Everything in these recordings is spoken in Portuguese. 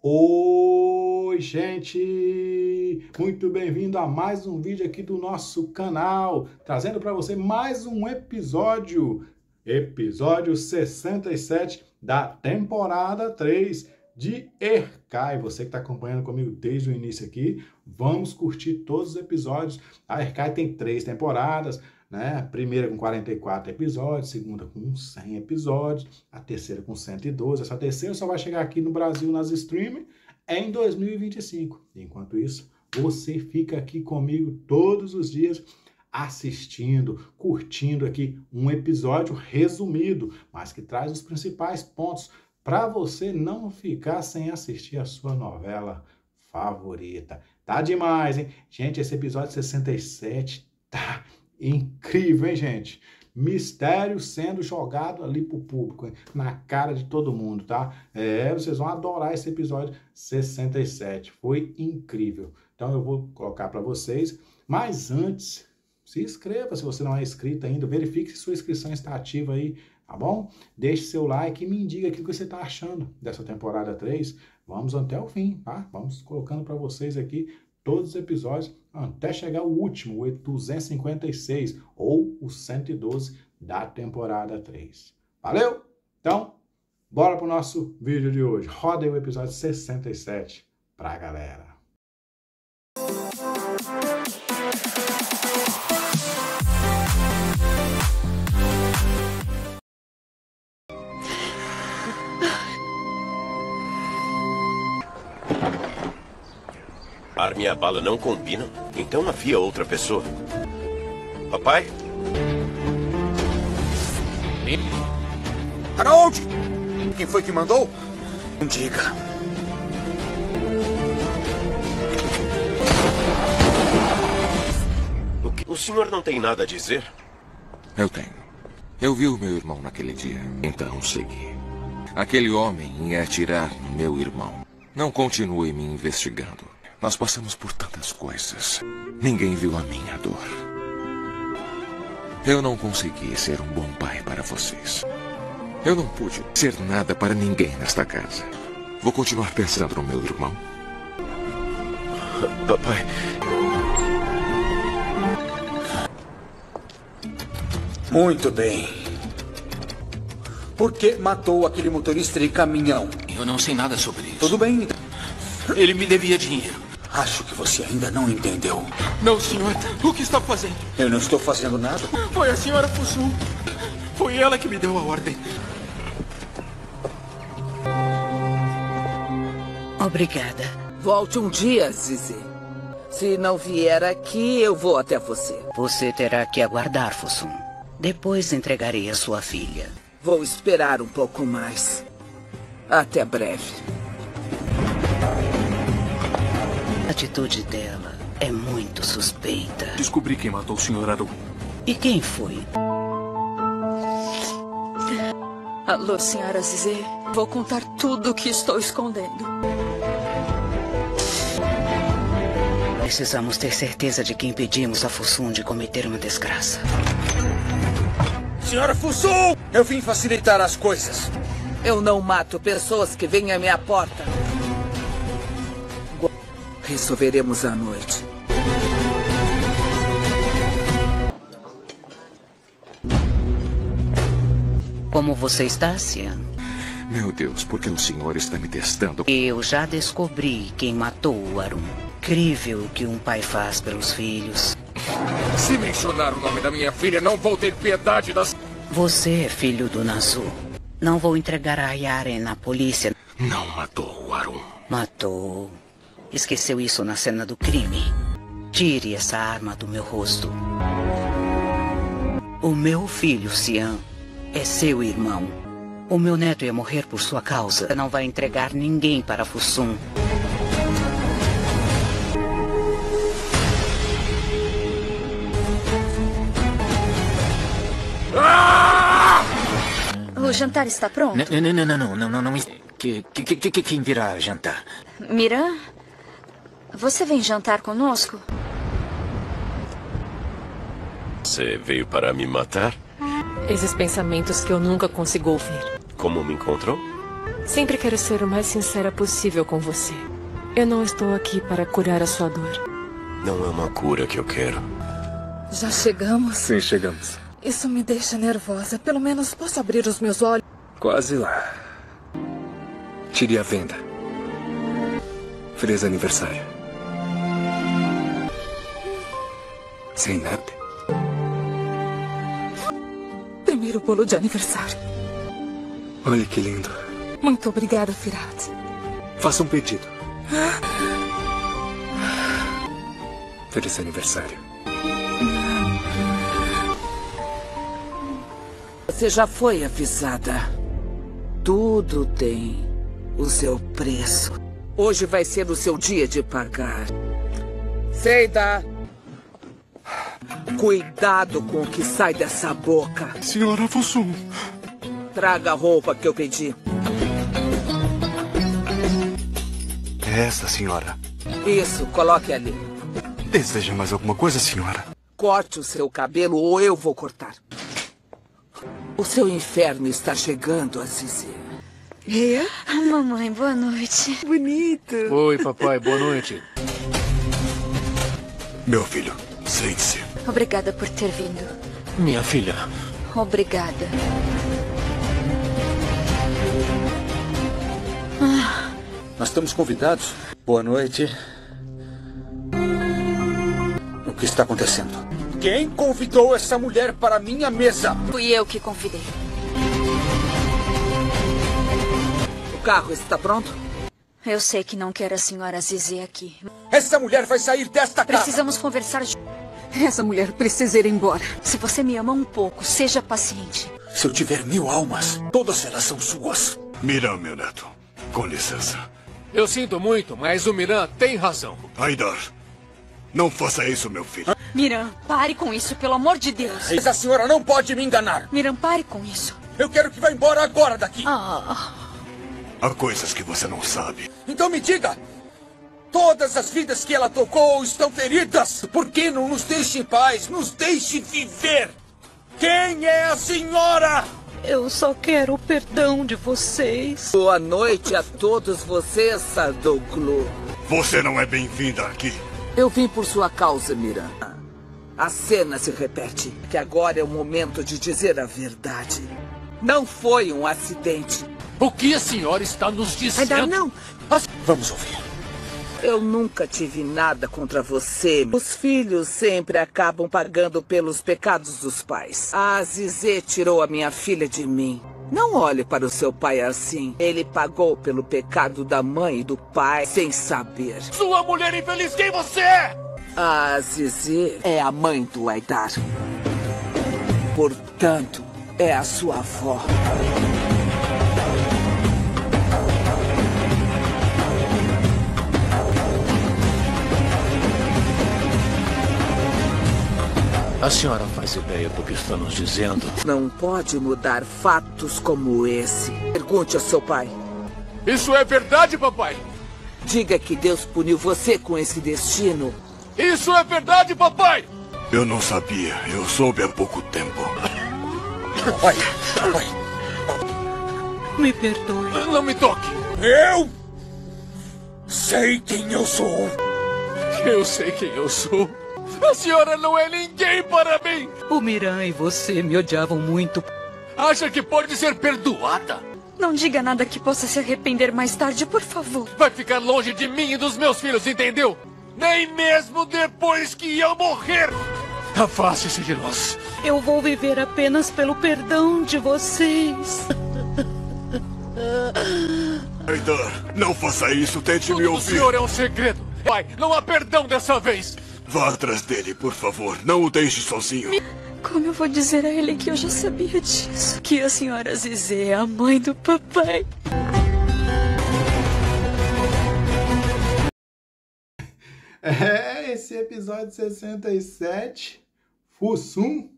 Oi, gente! Muito bem-vindo a mais um vídeo aqui do nosso canal, trazendo para você mais um episódio, episódio 67 da temporada 3 de Erkai. Você que está acompanhando comigo desde o início aqui, vamos curtir todos os episódios. A Erkai tem três temporadas, né? A primeira com 44 episódios, segunda com 100 episódios, a terceira com 112. Essa terceira só vai chegar aqui no Brasil nas streaming em 2025. Enquanto isso, você fica aqui comigo todos os dias assistindo, curtindo aqui um episódio resumido, mas que traz os principais pontos para você não ficar sem assistir a sua novela favorita. Tá demais, hein? Gente, esse episódio 67 tá Incrível, hein, gente? Mistério sendo jogado ali pro público, na cara de todo mundo, tá? É, vocês vão adorar esse episódio 67. Foi incrível. Então eu vou colocar para vocês, mas antes, se inscreva se você não é inscrito ainda, verifique se sua inscrição está ativa aí, tá bom? Deixe seu like e me diga o que você está achando dessa temporada 3. Vamos até o fim, tá? Vamos colocando para vocês aqui todos os episódios até chegar o último, o 256 ou o 112 da temporada 3. Valeu? Então, bora pro nosso vídeo de hoje. Roda aí o episódio 67 pra galera. Arma e a bala não combinam? Então havia outra pessoa. Papai? Harold! Quem foi que mandou? Diga. O, que? o senhor não tem nada a dizer? Eu tenho. Eu vi o meu irmão naquele dia. Então segui. Aquele homem ia atirar no meu irmão. Não continue me investigando. Nós passamos por tantas coisas. Ninguém viu a minha dor. Eu não consegui ser um bom pai para vocês. Eu não pude ser nada para ninguém nesta casa. Vou continuar pensando no meu irmão. Papai. Muito bem. Por que matou aquele motorista de caminhão? Eu não sei nada sobre isso. Tudo bem. Ele me devia dinheiro. Acho que você ainda não entendeu. Não, senhor. O que está fazendo? Eu não estou fazendo nada. Foi a senhora Fusu. Foi ela que me deu a ordem. Obrigada. Volte um dia, Zizi. Se não vier aqui, eu vou até você. Você terá que aguardar, Fusum. Depois entregarei a sua filha. Vou esperar um pouco mais. Até breve. Atitude dela é muito suspeita. Descobri quem matou o Sr. Aru. E quem foi? Alô, senhora Zizê. Vou contar tudo o que estou escondendo. Precisamos ter certeza de que impedimos a Fusum de cometer uma desgraça. Senhora Fusum! Eu vim facilitar as coisas. Eu não mato pessoas que vêm à minha porta. Resolveremos à noite. Como você está, Cian? Meu Deus, por que o senhor está me testando? Eu já descobri quem matou o Arum. Incrível o que um pai faz pelos filhos. Se mencionar o nome da minha filha, não vou ter piedade das... Você é filho do Nazu. Não vou entregar a Yaren na polícia. Não matou o Arum. Matou. Esqueceu isso na cena do crime. Tire essa arma do meu rosto. O meu filho, Cian, é seu irmão. O meu neto ia morrer por sua causa. Não vai entregar ninguém para Fusum. O jantar está pronto? Não, não, não, não, não, não, não. Que, que, que, que, quem virá jantar? Miran, você vem jantar conosco? Você veio para me matar? Esses pensamentos que eu nunca consigo ouvir. Como me encontrou? Sempre quero ser o mais sincera possível com você. Eu não estou aqui para curar a sua dor. Não é uma cura que eu quero. Já chegamos? Sim, chegamos. Isso me deixa nervosa. Pelo menos posso abrir os meus olhos. Quase lá. Tire a venda. Feliz aniversário. Sem nada. Primeiro bolo de aniversário. Olha que lindo. Muito obrigada, Firat. Faça um pedido. Feliz aniversário. Você já foi avisada. Tudo tem o seu preço. Hoje vai ser o seu dia de pagar. Seida! Cuidado com o que sai dessa boca. Senhora Fossum. Traga a roupa que eu pedi. É esta, senhora. Isso, coloque ali. Deseja mais alguma coisa, senhora? Corte o seu cabelo ou eu vou cortar. O seu inferno está chegando, Azizi. Ria? Mamãe, boa noite. Bonito. Oi, papai, boa noite. Meu filho, sente-se. Obrigada por ter vindo. Minha filha. Obrigada. Ah. Nós estamos convidados. Boa noite. O que está acontecendo? Quem convidou essa mulher para minha mesa? Fui eu que convidei. O carro está pronto? Eu sei que não quero a senhora Zizi aqui. Essa mulher vai sair desta casa. Precisamos conversar. Essa mulher precisa ir embora. Se você me ama um pouco, seja paciente. Se eu tiver mil almas, todas elas são suas. Miran, meu neto. Com licença. Eu sinto muito, mas o Miran tem razão. Aidar, não faça isso, meu filho. Miran, pare com isso, pelo amor de Deus. Mas a senhora não pode me enganar. Miran, pare com isso. Eu quero que vá embora agora daqui. Ah. Há coisas que você não sabe. Então me diga. Todas as vidas que ela tocou estão feridas. Por que não nos deixe em paz? Nos deixe viver. Quem é a senhora? Eu só quero o perdão de vocês. Boa noite a todos vocês, Sadoglu. Você não é bem-vinda aqui. Eu vim por sua causa, Miran. A cena se repete, que agora é o momento de dizer a verdade. Não foi um acidente. O que a senhora está nos dizendo? Ainda não. Vamos ouvir. Eu nunca tive nada contra você. Os filhos sempre acabam pagando pelos pecados dos pais. A Zizê tirou a minha filha de mim. Não olhe para o seu pai assim. Ele pagou pelo pecado da mãe e do pai sem saber. Sua mulher infeliz, quem você é? A Zizê é a mãe do Aidar. Portanto, é a sua avó. A senhora faz ideia do que está nos dizendo? Não pode mudar fatos como esse. Pergunte ao seu pai. Isso é verdade, papai? Diga que Deus puniu você com esse destino. Isso é verdade, papai? Eu não sabia. Eu soube há pouco tempo. Olha, olha. Me perdoe. Não me toque. Eu sei quem eu sou. Eu sei quem eu sou. A senhora não é ninguém para mim! O Miran e você me odiavam muito. Acha que pode ser perdoada? Não diga nada que possa se arrepender mais tarde, por favor. Vai ficar longe de mim e dos meus filhos, entendeu? Nem mesmo depois que eu morrer! Afaste-se de nós. Eu vou viver apenas pelo perdão de vocês. Aidar, não faça isso, tente Tudo me ouvir. senhor é um segredo. Pai, não há perdão dessa vez. Vá atrás dele, por favor. Não o deixe sozinho. Como eu vou dizer a ele que eu já sabia disso? Que a senhora Zizé é a mãe do papai. É, esse episódio 67, Fussum.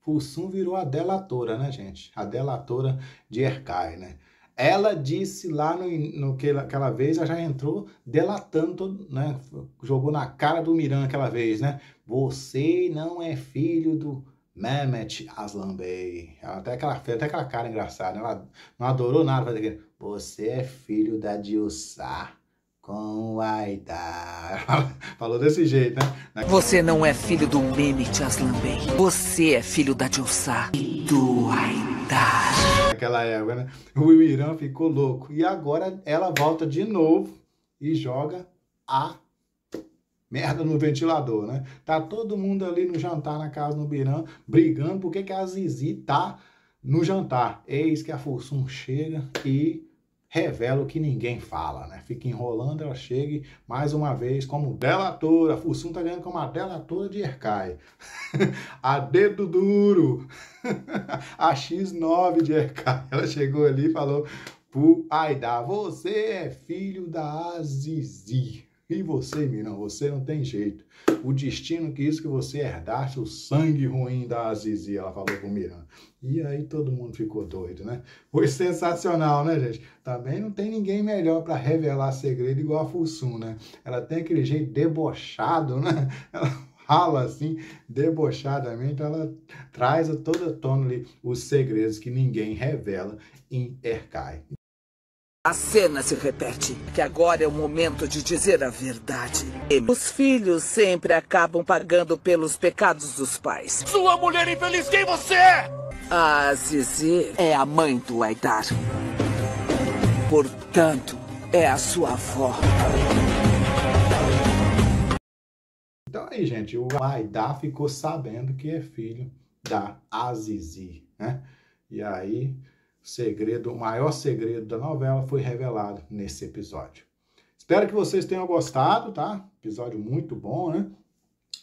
Fussum virou a delatora, né, gente? A delatora de Erkai, né? Ela disse lá no, no que aquela vez, ela já entrou delatando, né? Jogou na cara do Miran aquela vez, né? Você não é filho do Mehmet Aslan Bey. Ela até aquela, até aquela cara engraçada, né? ela não adorou nada, fazer aquele, você é filho da Dilsá com o Aidar. Falou desse jeito, né? Você não é filho do Mimit Aslan Bey. Você é filho da Dilsá e do Aidar. Naquela época, né? O Irã ficou louco. E agora ela volta de novo e joga a merda no ventilador, né? Tá todo mundo ali no jantar na casa do Birã, brigando porque que a Zizi tá no jantar. Eis que a Fursum chega e revela o que ninguém fala, né? Fica enrolando, ela chega mais uma vez como delatora. A Fursum tá ganhando como a delatora de Erkai. a dedo duro. a X9 de Erkai. Ela chegou ali e falou pro Aida, você é filho da Azizi. E você, Miran, você não tem jeito. O destino que isso que você herdaste, o sangue ruim da Azizi, ela falou pro Miran. E aí todo mundo ficou doido, né? Foi sensacional, né, gente? Também não tem ninguém melhor para revelar segredo igual a Fussum, né? Ela tem aquele jeito debochado, né? Ela fala assim, debochadamente, ela traz a toda tona ali os segredos que ninguém revela em Erkai. A cena se repete, que agora é o momento de dizer a verdade. Os filhos sempre acabam pagando pelos pecados dos pais. Sua mulher infeliz, quem você é? A Zizi é a mãe do Aidar. Portanto, é a sua avó. Então aí, gente, o Aidar ficou sabendo que é filho da Azizi, né? E aí segredo, o maior segredo da novela foi revelado nesse episódio. Espero que vocês tenham gostado, tá? Episódio muito bom, né?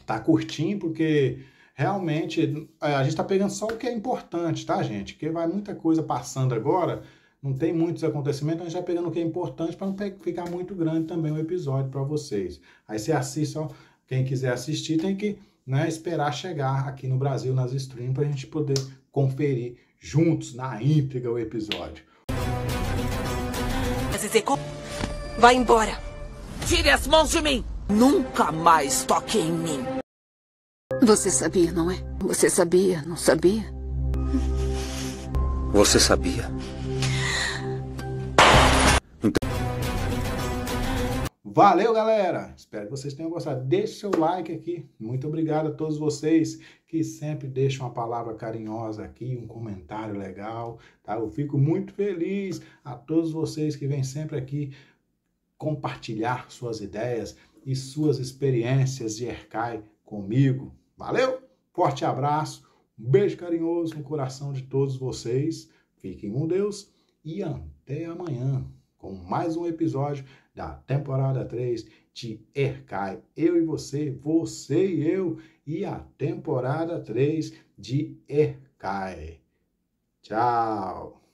Tá curtinho porque realmente é, a gente tá pegando só o que é importante, tá, gente? Porque vai muita coisa passando agora, não tem muitos acontecimentos, a gente vai pegando o que é importante para não ficar muito grande também o episódio para vocês. Aí você assiste, ó, quem quiser assistir tem que né, esperar chegar aqui no Brasil nas streams para a gente poder conferir juntos na íntegra o episódio. Vai embora. Tire as mãos de mim. Nunca mais toque em mim. Você sabia, não é? Você sabia, não sabia? Você sabia? Valeu, galera! Espero que vocês tenham gostado. Deixe seu like aqui. Muito obrigado a todos vocês que sempre deixam uma palavra carinhosa aqui, um comentário legal, tá? Eu fico muito feliz a todos vocês que vêm sempre aqui compartilhar suas ideias e suas experiências de Ercai comigo. Valeu? Forte abraço, um beijo carinhoso no coração de todos vocês. Fiquem com Deus e até amanhã com mais um episódio da temporada 3 de Ercai. Eu e você, você e eu, e a temporada 3 de Ercai. Tchau!